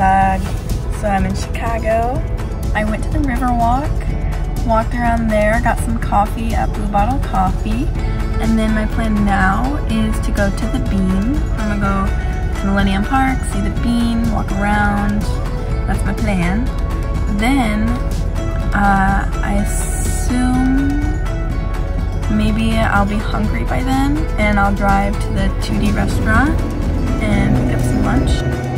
So I'm in Chicago. I went to the Riverwalk, walked around there, got some coffee at Blue Bottle Coffee, and then my plan now is to go to the Bean. I'm gonna go to Millennium Park, see the Bean, walk around. That's my plan. Then uh, I assume maybe I'll be hungry by then and I'll drive to the 2D restaurant and get some lunch.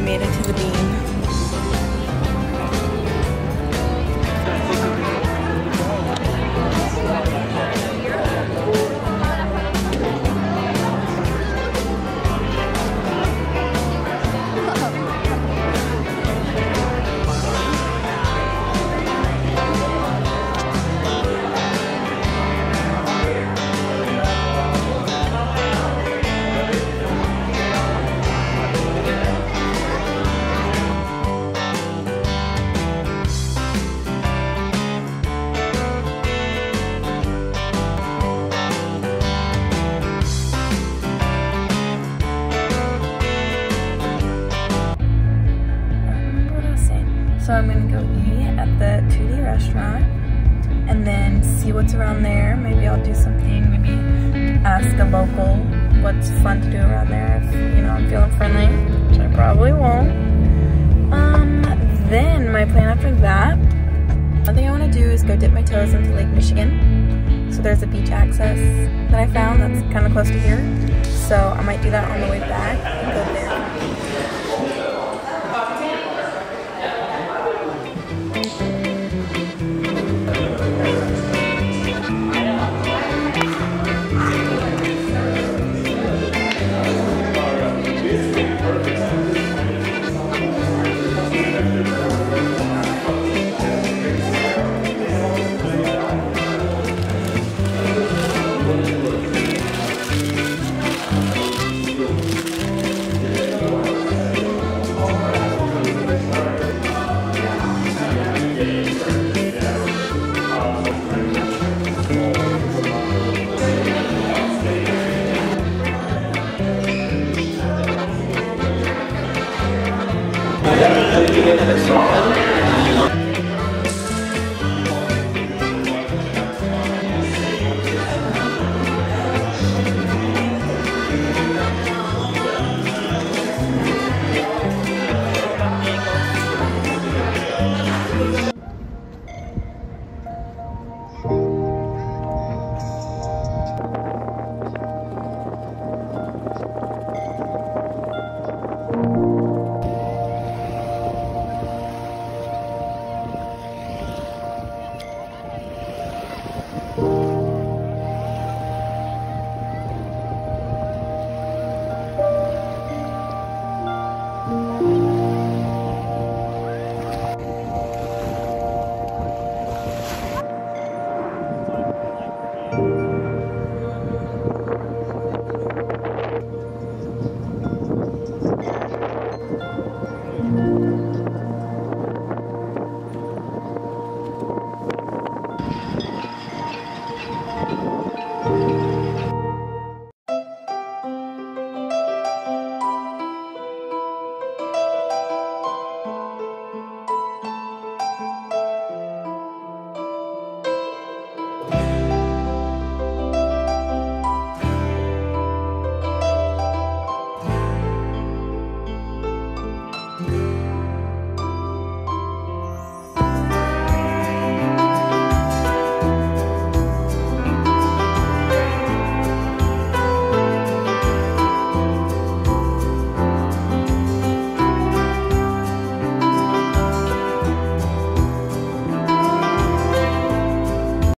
Made it to the bean. So I'm gonna go eat at the 2D restaurant and then see what's around there. Maybe I'll do something, maybe ask a local what's fun to do around there if, you know, I'm feeling friendly, which I probably won't. Um, then my plan after that, one thing I wanna do is go dip my toes into Lake Michigan. So there's a beach access that I found that's kind of close to here. So I might do that on the way back